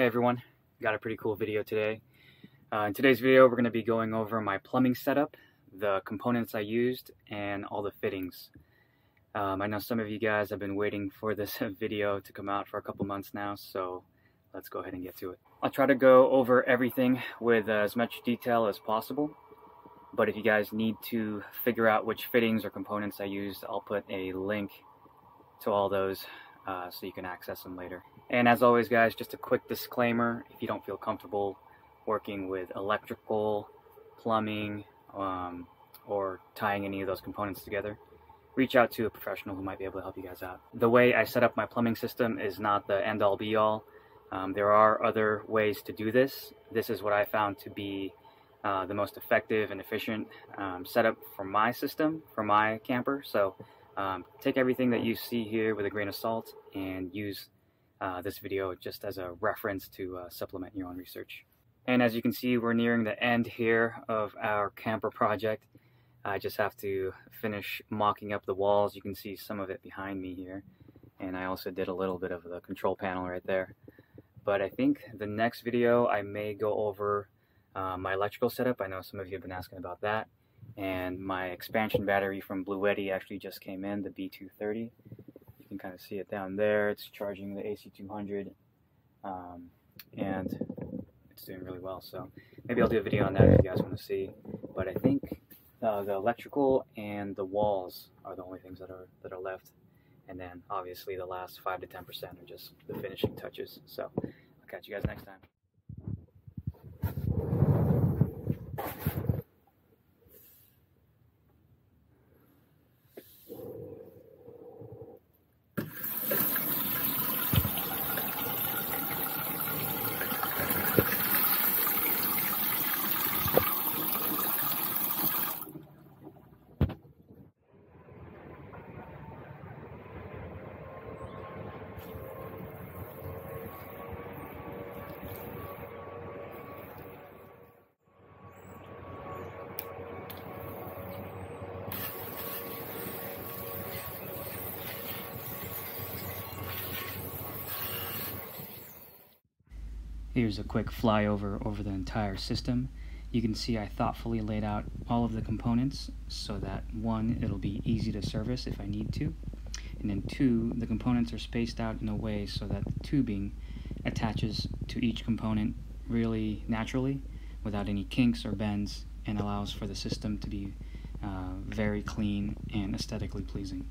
Hey everyone, got a pretty cool video today. Uh, in today's video we're going to be going over my plumbing setup, the components I used, and all the fittings. Um, I know some of you guys have been waiting for this video to come out for a couple months now, so let's go ahead and get to it. I'll try to go over everything with as much detail as possible, but if you guys need to figure out which fittings or components I used, I'll put a link to all those uh, so you can access them later. And as always guys, just a quick disclaimer, if you don't feel comfortable working with electrical, plumbing, um, or tying any of those components together, reach out to a professional who might be able to help you guys out. The way I set up my plumbing system is not the end all be all. Um, there are other ways to do this. This is what I found to be uh, the most effective and efficient um, setup for my system, for my camper. So um, take everything that you see here with a grain of salt and use uh, this video just as a reference to uh, supplement your own research. And as you can see, we're nearing the end here of our camper project. I just have to finish mocking up the walls. You can see some of it behind me here. And I also did a little bit of the control panel right there. But I think the next video I may go over uh, my electrical setup. I know some of you have been asking about that. And my expansion battery from Blue Bluetti actually just came in, the B230. You can kind of see it down there. It's charging the AC200. Um, and it's doing really well. So maybe I'll do a video on that if you guys want to see. But I think uh, the electrical and the walls are the only things that are that are left. And then obviously the last five to ten percent are just the finishing touches. So I'll catch you guys next time. Here's a quick flyover over the entire system. You can see I thoughtfully laid out all of the components so that one, it'll be easy to service if I need to, and then two, the components are spaced out in a way so that the tubing attaches to each component really naturally without any kinks or bends and allows for the system to be uh, very clean and aesthetically pleasing.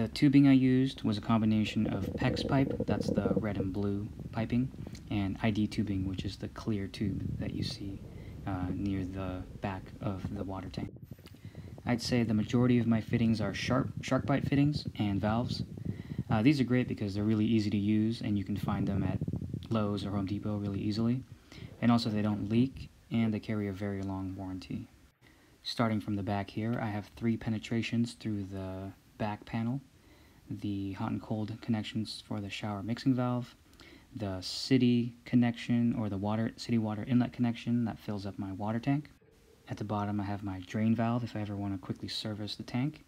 The tubing I used was a combination of PEX pipe, that's the red and blue piping, and ID tubing, which is the clear tube that you see uh, near the back of the water tank. I'd say the majority of my fittings are sharp SharkBite fittings and valves. Uh, these are great because they're really easy to use and you can find them at Lowe's or Home Depot really easily. And also they don't leak and they carry a very long warranty. Starting from the back here, I have three penetrations through the back panel, the hot and cold connections for the shower mixing valve, the city connection or the water city water inlet connection that fills up my water tank. At the bottom I have my drain valve if I ever want to quickly service the tank.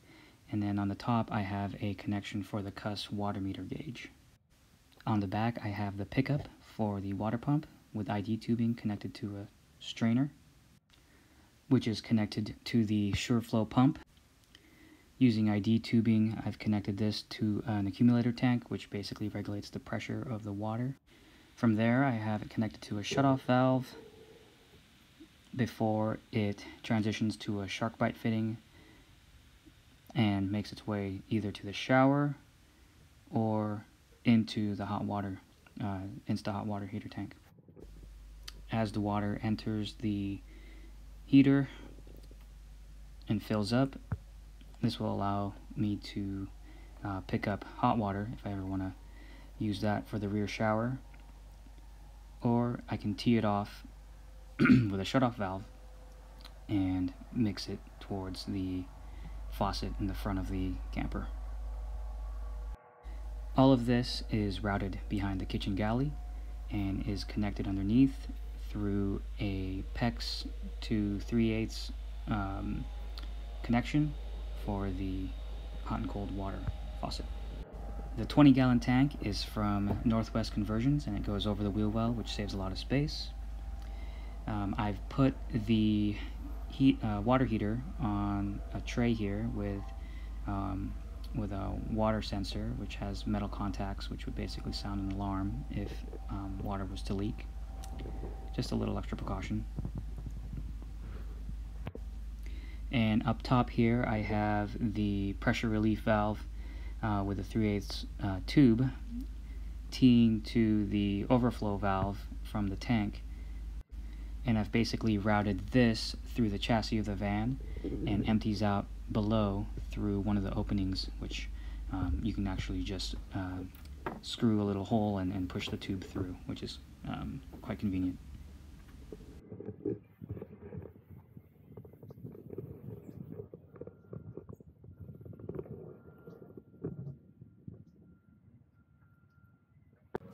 And then on the top I have a connection for the KUS water meter gauge. On the back I have the pickup for the water pump with ID tubing connected to a strainer which is connected to the Shurflo pump Using ID tubing, I've connected this to an accumulator tank, which basically regulates the pressure of the water. From there, I have it connected to a shutoff valve before it transitions to a SharkBite fitting and makes its way either to the shower or into the hot water, uh, Insta hot water heater tank. As the water enters the heater and fills up, this will allow me to uh, pick up hot water if I ever want to use that for the rear shower. Or I can tee it off with a shutoff valve and mix it towards the faucet in the front of the camper. All of this is routed behind the kitchen galley and is connected underneath through a PEX to 3 8 um, connection for the hot and cold water faucet. The 20 gallon tank is from Northwest Conversions and it goes over the wheel well, which saves a lot of space. Um, I've put the heat uh, water heater on a tray here with um, with a water sensor, which has metal contacts, which would basically sound an alarm if um, water was to leak. Just a little extra precaution. And up top here, I have the pressure relief valve uh, with a 3 8 uh, tube teeing to the overflow valve from the tank. And I've basically routed this through the chassis of the van and empties out below through one of the openings, which um, you can actually just uh, screw a little hole and, and, push the tube through, which is um, quite convenient.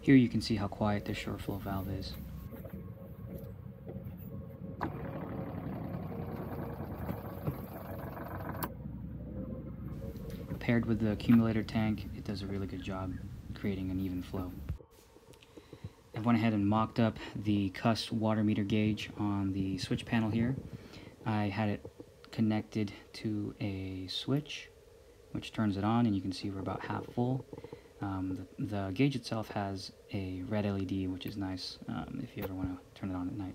Here you can see how quiet this short flow valve is. Paired with the accumulator tank, it does a really good job creating an even flow. I went ahead and mocked up the KUS water meter gauge on the switch panel here. I had it connected to a switch, which turns it on, and you can see we're about half full. Um, the, the, gauge itself has a red LED, which is nice um, if you ever want to turn it on at night.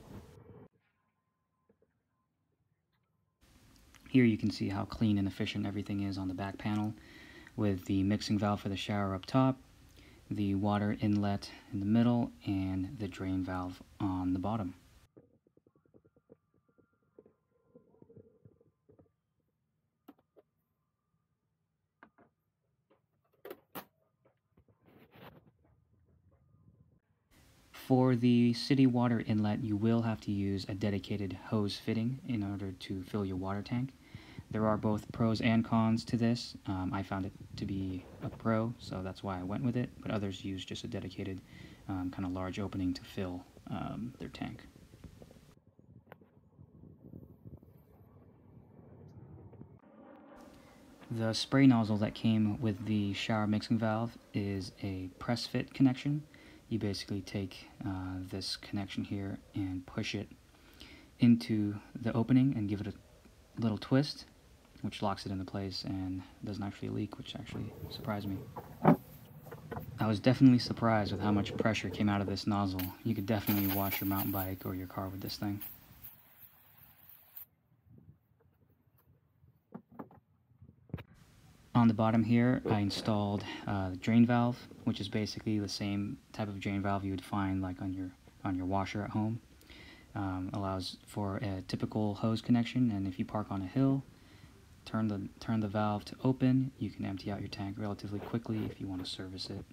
Here you can see how clean and efficient everything is on the back panel with the mixing valve for the shower up top, the water inlet in the middle, and the drain valve on the bottom. For the city water inlet, you will have to use a dedicated hose fitting in order to fill your water tank. There are both pros and cons to this. Um, I found it to be a pro, so that's why I went with it, but others use just a dedicated um, kind of large opening to fill um, their tank. The spray nozzle that came with the shower mixing valve is a press fit connection you basically take uh, this connection here and push it into the opening and give it a little twist which locks it into place and doesn't actually leak which actually surprised me. I was definitely surprised with how much pressure came out of this nozzle. You could definitely wash your mountain bike or your car with this thing. On the bottom here, I installed uh, the drain valve, which is basically the same type of drain valve you would find like on your on your washer at home. Um, allows for a typical hose connection, and if you park on a hill, turn the turn the valve to open, you can empty out your tank relatively quickly if you want to service it.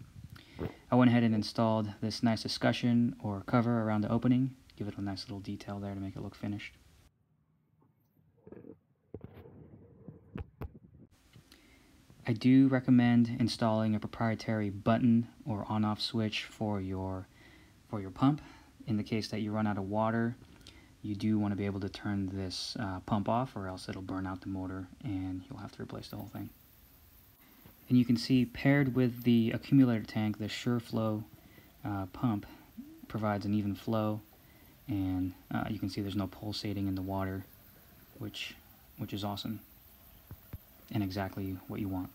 I went ahead and installed this nice escutcheon or cover around the opening, give it a nice little detail there to make it look finished. I do recommend installing a proprietary button or on-off switch for your for your pump. In the case that you run out of water, you do want to be able to turn this uh, pump off or else it'll burn out the motor and you'll have to replace the whole thing. And you can see paired with the accumulator tank, the Shurflo uh, pump provides an even flow and uh, you can see there's no pulsating in the water which which is awesome and exactly what you want.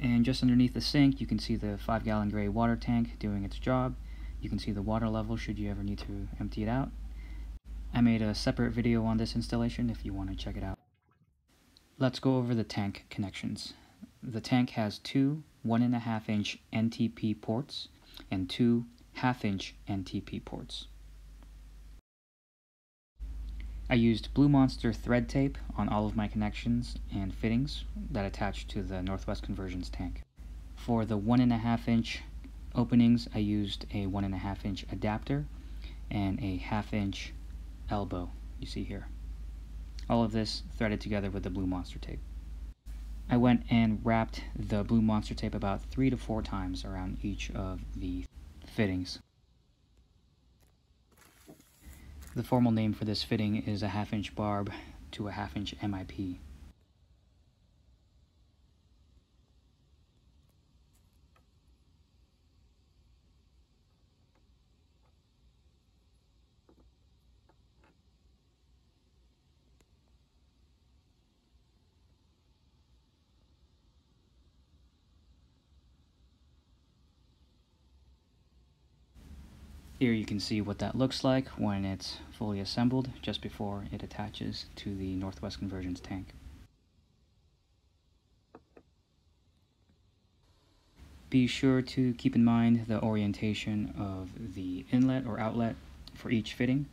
And just underneath the sink, you can see the 5 gallon gray water tank doing its job. You can see the water level should you ever need to empty it out. I made a separate video on this installation if you want to check it out. Let's go over the tank connections. The tank has two 1.5 inch NTP ports and two half inch NTP ports. I used Blue Monster thread tape on all of my connections and fittings that attach to the Northwest Conversions tank. For the 1.5 inch openings, I used a 1.5 inch adapter and a half inch elbow, you see here. All of this threaded together with the Blue Monster tape. I went and wrapped the Blue Monster tape about three to four times around each of the fittings. The formal name for this fitting is a half inch barb to a half inch MIP. Here you can see what that looks like when it's fully assembled just before it attaches to the Northwest Conversions tank. Be sure to keep in mind the orientation of the inlet or outlet for each fitting,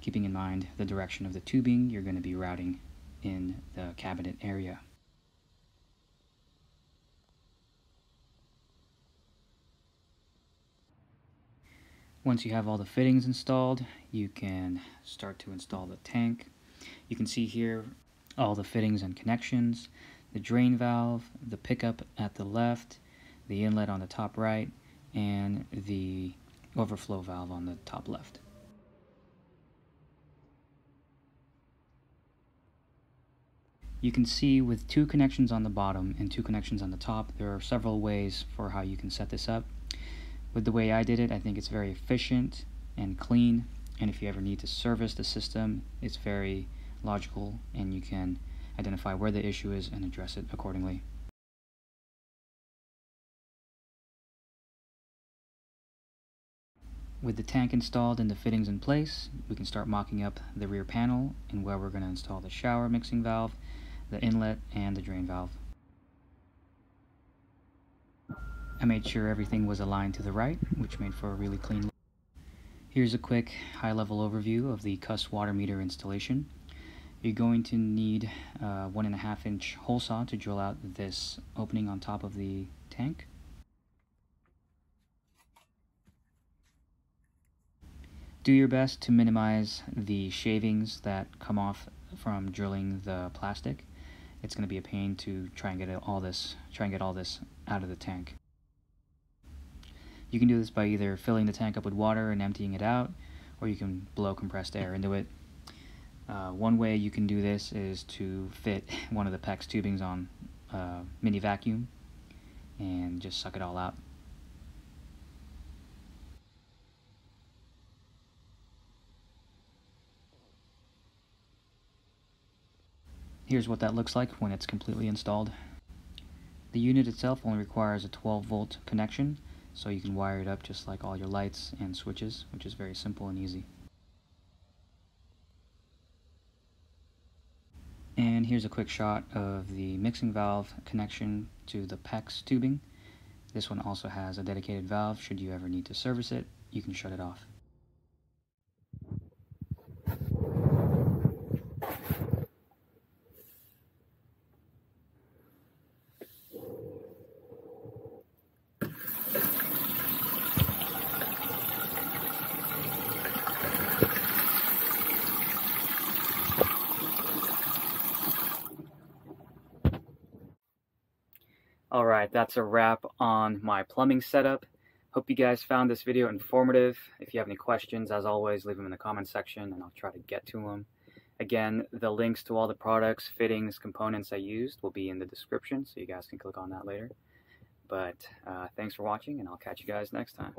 keeping in mind the direction of the tubing you're going to be routing in the cabinet area. Once you have all the fittings installed, you can start to install the tank. You can see here all the fittings and connections, the drain valve, the pickup at the left, the inlet on the top right, and the overflow valve on the top left. You can see with two connections on the bottom and two connections on the top, there are several ways for how you can set this up with the way I did it, I think it's very efficient and clean. And if you ever need to service the system, it's very logical and you can identify where the issue is and address it accordingly. With the tank installed and the fittings in place, we can start mocking up the rear panel and where we're going to install the shower mixing valve, the inlet, and the drain valve. I made sure everything was aligned to the right, which made for a really clean look. Here's a quick high-level overview of the KUS water meter installation. You're going to need a one and a half inch hole saw to drill out this opening on top of the tank. Do your best to minimize the shavings that come off from drilling the plastic. It's going to be a pain to try and get all this, try and get all this out of the tank. You can do this by either filling the tank up with water and emptying it out, or you can blow compressed air into it. Uh, one way you can do this is to fit one of the PEX tubings on a mini vacuum and just suck it all out. Here's what that looks like when it's completely installed. The unit itself only requires a 12 volt connection so you can wire it up just like all your lights and switches, which is very simple and easy. And here's a quick shot of the mixing valve connection to the PEX tubing. This one also has a dedicated valve. Should you ever need to service it, you can shut it off. Alright, that's a wrap on my plumbing setup. Hope you guys found this video informative. If you have any questions, as always, leave them in the comment section and I'll try to get to them. Again, the links to all the products, fittings, components I used will be in the description, so you guys can click on that later. But uh, thanks for watching, and I'll catch you guys next time.